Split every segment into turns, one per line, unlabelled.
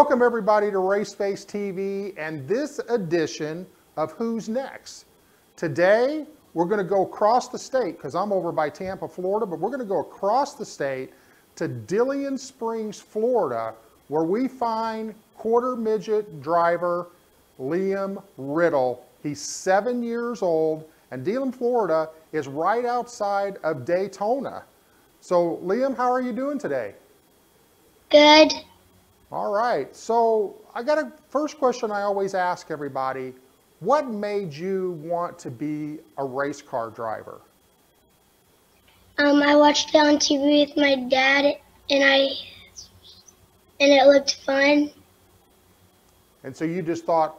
welcome everybody to Race Face TV and this edition of Who's Next. Today, we're going to go across the state because I'm over by Tampa, Florida, but we're going to go across the state to DeLeon Springs, Florida, where we find quarter midget driver Liam Riddle. He's seven years old, and DeLeon, Florida is right outside of Daytona. So, Liam, how are you doing today?
Good.
All right. So, I got a first question I always ask everybody What made you want to be a race car driver?
Um, I watched it on TV with my dad, and I and it looked fun.
And so you just thought,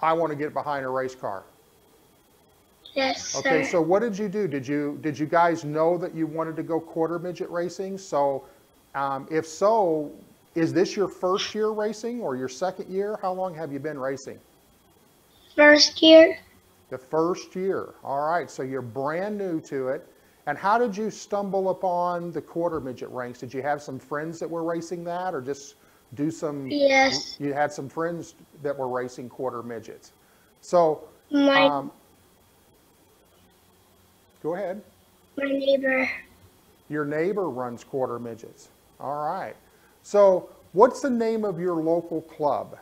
I want to get behind a race car.
Yes,
Okay,
sir.
so what did you do? Did you did you guys know that you wanted to go quarter midget racing? So, um, if so, is this your first year racing or your second year? How long have you been racing?
First year,
The first year. All right, so you're brand new to it. And how did you stumble upon the quarter midget ranks? Did you have some friends that were racing that, or just do some?
yes.
You had some friends that were racing quarter midgets. So,
My
um, go ahead.
my neighbor,
Your neighbor runs quarter midgets. All right. So, what's the name of your local club?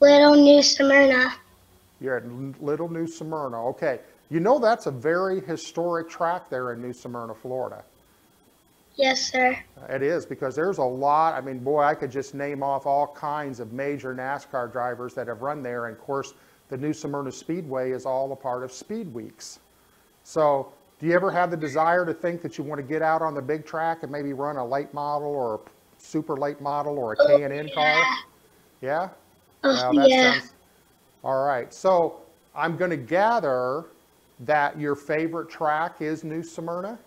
Little New Smyrna.
You're at Little New Smyrna. Okay. You know that's a very historic track there in New Smyrna, Florida.
Yes, sir.
It is because there's a lot. I mean, boy, I could just name off all kinds of major NASCAR drivers that have run there. And of course, the New Smyrna Speedway is all a part of Speed Weeks. So, do you ever have the desire to think that you want to get out on the big track and maybe run a late model or a super late model or a oh, K&N car?
Yeah. Oh,
Well,
yeah.
sounds- All right. So, I'm going to gather that your favorite track is New Smyrna.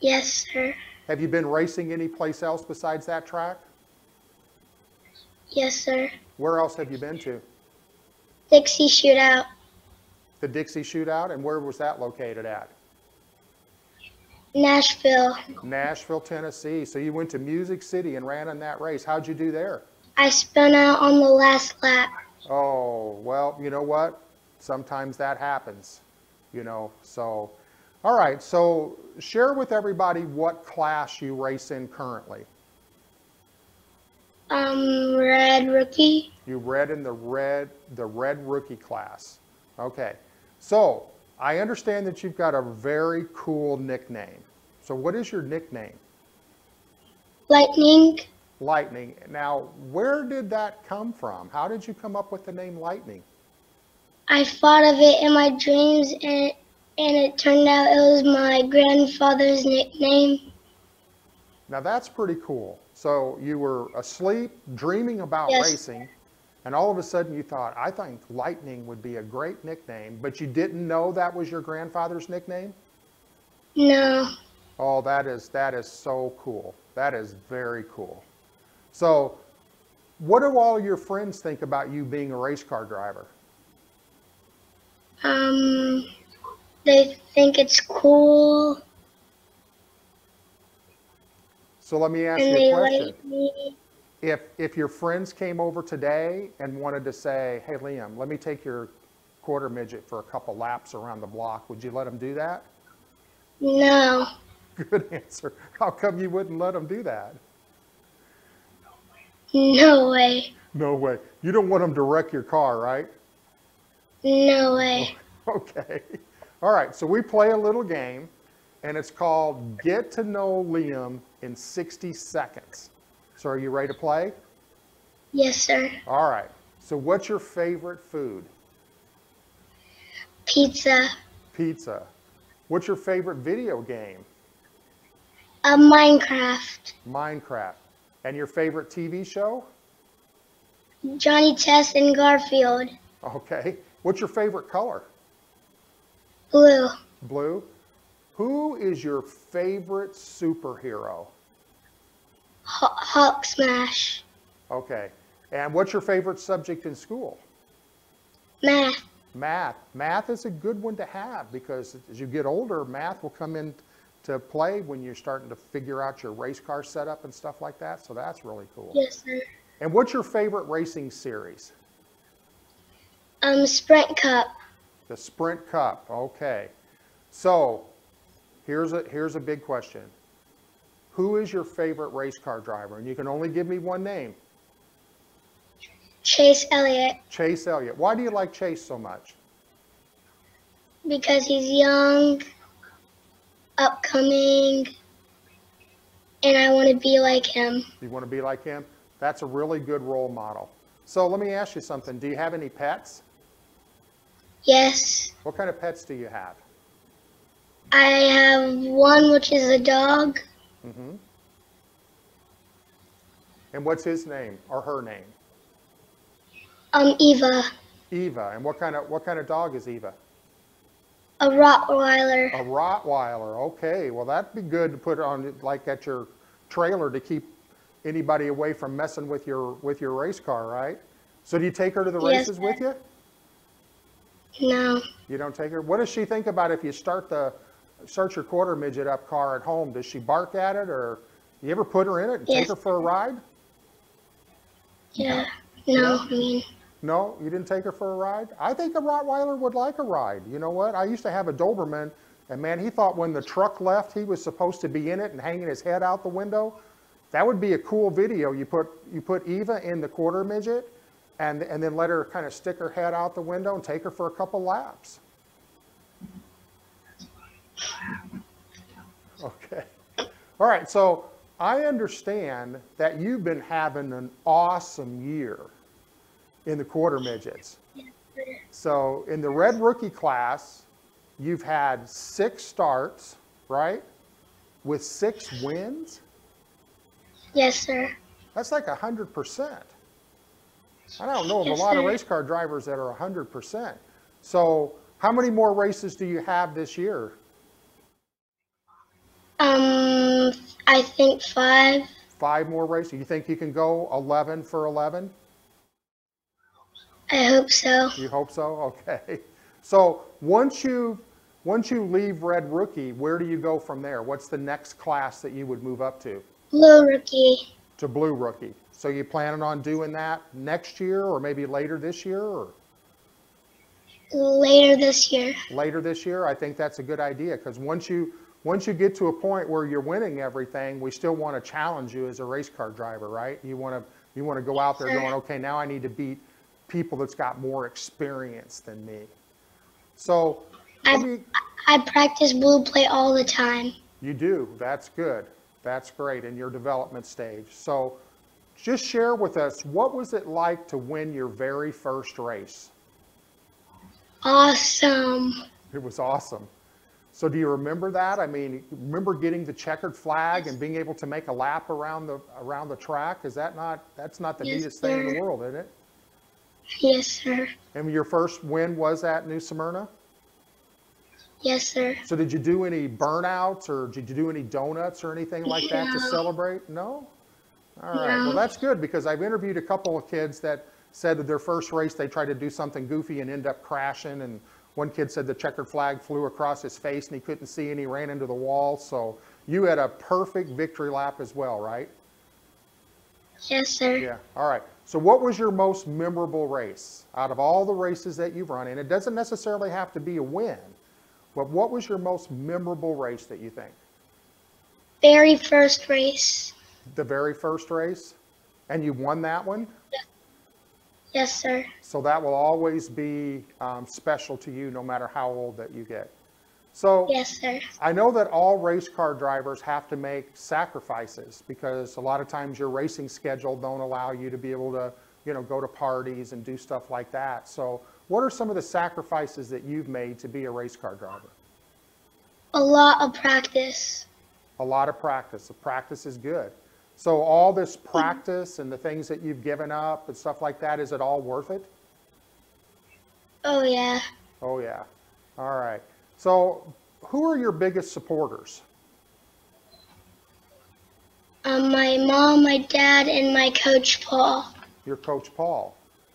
Yes, sir.
Have you been racing any place else besides that track?
Yes, sir.
Where else have you been to?
Dixie Shootout.
The Dixie Shootout, and where was that located at?
Nashville.
Nashville, Tennessee. So you went to Music City and ran in that race. How'd you do there?
I spun out on the last lap.
Oh, well, you know what? Sometimes that happens, you know. So, all right. So share with everybody what class you race in currently.
Um, red rookie.
You read in the red, the red rookie class. Okay. So I understand that you've got a very cool nickname. So what is your nickname?
Lightning.
Lightning. Now, where did that come from? How did you come up with the name Lightning?
I thought of it in my dreams, and and it turned out it was my grandfather's nickname.
Now that's pretty cool. So you were asleep, dreaming about
Yes.
racing, and all of a sudden you thought, I think Lightning would be a great nickname, but you didn't know that was your grandfather's nickname?
No.
Oh, that is that is so cool. That is very cool. So, what do all your friends think about you being a race car driver?
Um, they think it's cool,
So let me ask
and
you a question.
like.
If if your friends came over today and wanted to say, "Hey, Liam, let me take your quarter midget for a couple laps around the block," would you let them do that?
No.
Good answer. How come you wouldn't let them do that?
No way.
No way. You don't want them to wreck your car, right?
No way.
Okay. All right. So we play a little game, and it's called Get to Know Liam in 60 Seconds. So are you ready to play?
Yes, sir.
All right. So what's your favorite food?
Pizza.
Pizza. What's your favorite video game?
A Minecraft.
Minecraft. And your favorite TV show?
Johnny Test and Garfield.
Okay. What's your favorite color?
Blue.
Blue. Who is your favorite superhero?
H- Hulk Smash.
Okay. And what's your favorite subject in school?
Math.
Math. Math is a good one to have because as you get older, math will come in to play when you're starting to figure out your race car setup and stuff like that. So that's really cool.
Yes, sir.
And what's your favorite racing series?
Um, Sprint Cup.
The Sprint Cup. Okay. So here's a here's a big question. Who is your favorite race car driver? And you can only give me one name.
Chase Elliott
Chase Elliott. Why do you like Chase so much?
because he's young, upcoming, and I want to be like him.
You want to be like him? That's a really good role model. So let me ask you something. Do you have any pets?
Yes,
What kind of pets do you have?
I have one which is a dog.
hmm And what's his name or her name?
Um, Eva,
Eva. And what kind of what kind of dog is Eva?
a Rottweiler.
A Rottweiler. Okay. Well, that'd be good to put on like at your trailer to keep anybody away from messing with your with your race car, right? So do you take her to the
Yes,
races with you?
No,
You don't take her. What does she think about if you start the start your quarter midget up car at home? Does she bark at it, or you ever put her in it and take her for a ride?
Yeah, no. I mean,
No, you didn't take her for a ride. I think a Rottweiler would like a ride. You know what? I used to have a Doberman, and man, he thought when the truck left, he was supposed to be in it and hanging his head out the window. That would be a cool video. You put you put Eva in the quarter midget, and and then let her kind of stick her head out the window and take her for a couple laps. Okay. All right. So I understand that you've been having an awesome year in the quarter midgets. So in the red rookie class, you've had six starts, right? With six wins?
yes, sir.
That's like 100%. I don't know of a
Yes,
lot of race car drivers that are 100%. So how many more races do you have this year?
Um, I think five.
Five more races? You think you can go 11 for 11?
I hope so.
You hope so? Okay. So once you once you leave Red Rookie, where do you go from there? What's the next class that you would move up to?
Blue rookie.
To Blue Rookie. So you planning on doing that next year or maybe later this year or
Later this year.
later this year? I think that's a good idea because once you once you get to a point where you're winning everything, we still want to challenge you as a race car driver, right? You want to you want to go out there
Sure.
going, okay, now I need to beat people that's got more experience than me. So
I-
me,
I practice blue plate all the time.
You do. That's good. That's great in your development stage. So just share with us what was it like to win your very first race?
Awesome.
It was awesome. So do you remember that? I mean, remember getting the checkered flag and being able to make a lap around the around the track? Is that not that's not the
Yes,
neatest thing in the world, is it?
Yes, sir.
And your first win was at New Smyrna?
Yes, sir.
So did you do any burnouts or did you do any donuts or anything like that to celebrate? No? All right. Well, that's good because I've interviewed a couple of kids that said that their first race they tried to do something goofy and end up crashing. And one kid said the checkered flag flew across his face and he couldn't see and he ran into the wall. So you had a perfect victory lap as well, right?
Yes, sir.
Yeah. All right. So what was your most memorable race out of all the races that you've run? And it doesn't necessarily have to be a win, but what was your most memorable race that you think?
Very first race.
the very first race and you won that one.
Yes, sir.
So that will always be um, special to you no matter how old that you get. So
Yes, sir.
I know that all race car drivers have to make sacrifices because a lot of times your racing schedule don't allow you to be able to, you know, go to parties and do stuff like that. So what are some of the sacrifices that you've made to be a race car driver?
A lot of practice.
A lot of practice. The practice is good. So all this practice and the things that you've given up and stuff like that, is it all worth it?
Oh, yeah.
Oh, yeah. All right. So who are your biggest supporters?
Um, my mom, my dad, and my coach, Paul.
Your coach Paul.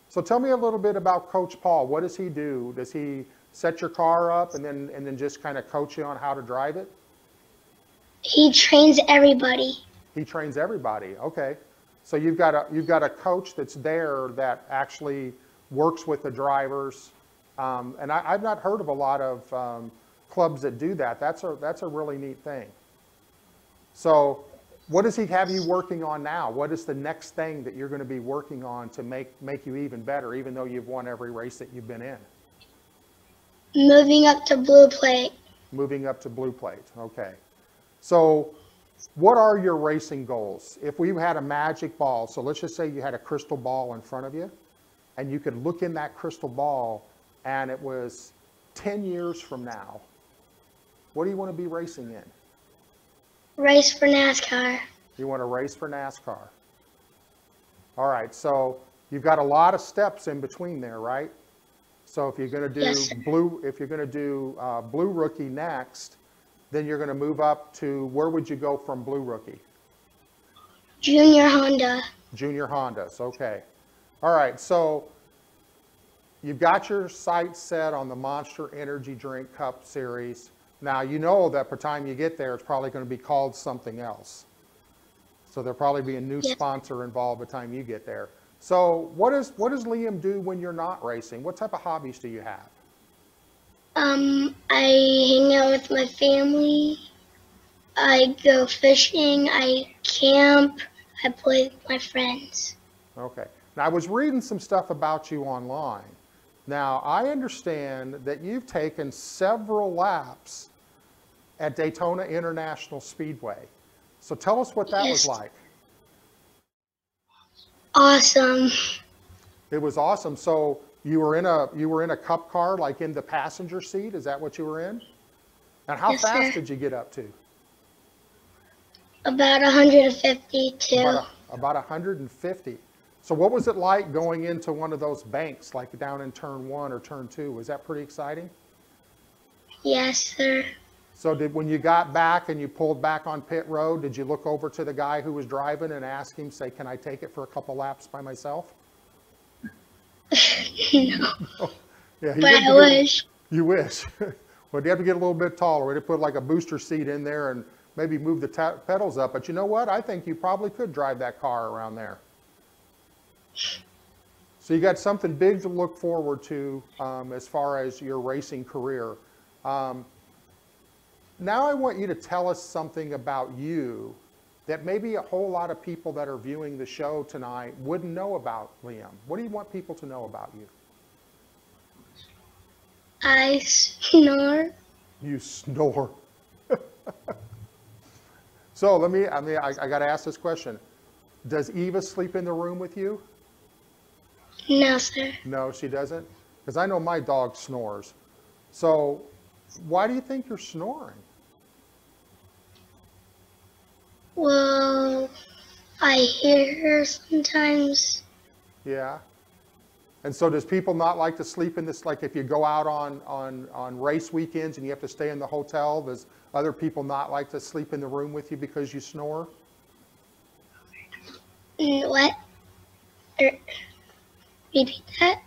So tell me a little bit about Coach Paul. What does he do? Does he set your car up and then and then just kind of coach you on how to drive it?
He trains everybody.
He trains everybody. Okay. So you've got a you've got a coach that's there that actually works with the drivers. Um, and I, I've not heard of a lot of um, clubs that do that. That's a that's a really neat thing. So, what does he have you working on now? What is the next thing that you're going to be working on to make make you even better, even though you've won every race that you've been in?
Moving up to blue plate.
Moving up to blue plate. Okay. So, what are your racing goals? If we had a magic ball, so let's just say you had a crystal ball in front of you, and you could look in that crystal ball, and it was 10 years from now, what do you want to be racing in?
Race for NASCAR.
You want to race for NASCAR. All right, so you've got a lot of steps in between there, right? So if you're going to do
Yes,
blue, if you're going to do uh, blue rookie next, then you're going to move up to where would you go from blue rookie?
Junior Honda.
Junior Hondas, okay. All right, so you've got your sights set on the Monster Energy Drink Cup Series. Now, you know that by the time you get there, it's probably going to be called something else. So there'll probably be a new
Yes.
sponsor involved by the time you get there. So what, is, what does Liam do when you're not racing? What type of hobbies do you have?
Um, I hang out with my family. I go fishing. I camp. I play with my friends.
Okay. Now, I was reading some stuff about you online. Now, I understand that you've taken several laps at Daytona International Speedway. So tell us what that was like.
Awesome.
It was awesome. So you were in a you were in a cup car, like in the passenger seat. Is that what you were in? And how
Yes,
fast
sir.
did you get up to?
About 152.
About, a, about 150. So what was it like going into one of those banks, like down in turn one or turn two? Was that pretty exciting?
Yes, sir.
So did, when you got back and you pulled back on pit road, did you look over to the guy who was driving and ask him, say, can I take it for a couple laps by myself?
No,
Yeah,
but
you,
I
get-
wish.
you wish. well, you have to get a little bit taller. We'd have put like a booster seat in there and maybe move the ta- pedals up. But you know what? I think you probably could drive that car around there. So you got something big to look forward to um, as far as your racing career. Um, now I want you to tell us something about you that maybe a whole lot of people that are viewing the show tonight wouldn't know about Liam. What do you want people to know about you?
I snore.
You snore. so let me, I mean, I, I got to ask this question. Does Eva sleep in the room with you?
No, sir.
No, she doesn't? Because I know my dog snores. So why do you think you're snoring?
Well, I hear her sometimes.
Yeah. And so does people not like to sleep in this, like if you go out on, on, on race weekends and you have to stay in the hotel, does other people not like to sleep in the room with you because you snore?
Mm, What? Er, repeat that?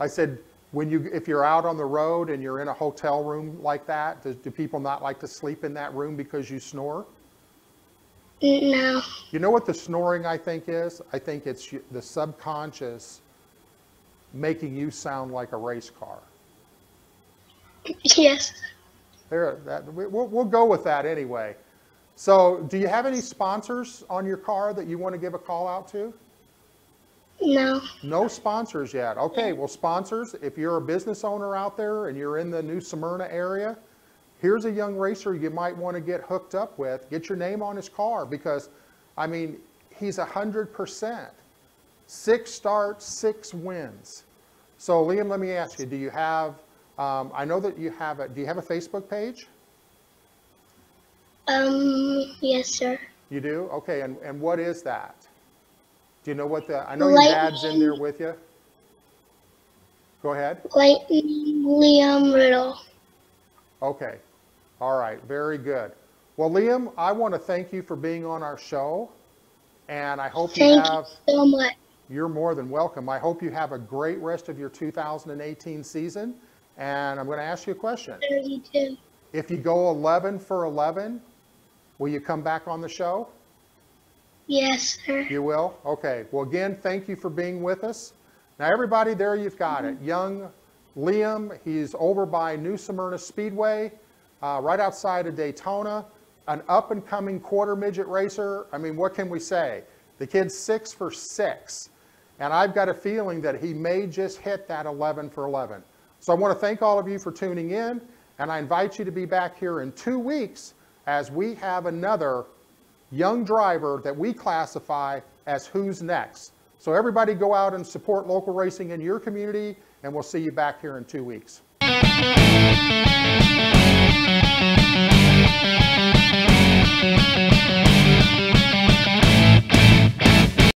I said, when you, if you're out on the road and you're in a hotel room like that, do, do people not like to sleep in that room because you snore?
No.
You know what the snoring I think is? I think it's the subconscious making you sound like a race car.
Yes.
There, that, we- we'll, we'll go with that anyway. So, do you have any sponsors on your car that you want to give a call out to?
No.
No sponsors yet. Okay, well, sponsors, if you're a business owner out there and you're in the New Smyrna area, here's a young racer you might want to get hooked up with. Get your name on his car because, I mean, he's 100%. Six starts, six wins. So, Liam, let me ask you, do you have, um, I know that you have a, do you have a Facebook page?
Um, yes, sir.
You do? Okay, and, and what is that? Do you know what the, I know your dad's in there with you. Go ahead.
Lightning Liam Riddle.
Okay. All right. Very good. Well, Liam, I want to thank you for being on our show. And I hope you
Thank
have,
you so much.
you're more than welcome. I hope you have a great rest of your 2018 season. And I'm going to ask you a question.
32.
If you go 11 for 11, Will you come back on the show?
Yes, sir.
You will? Okay. Well, again, thank you for being with us. Now, everybody, there you've got it. Mm-hmm. Young Liam, he's over by New Smyrna Speedway, uh, right outside of Daytona, an up and coming quarter midget racer. I mean, what can we say? The kid's six for six. And I've got a feeling that he may just hit that 11 for 11. So I want to thank all of you for tuning in, and I invite you to be back here in two weeks as we have another young driver that we classify as who's next. So everybody go out and support local racing in your community, and we'll see you back here in two weeks.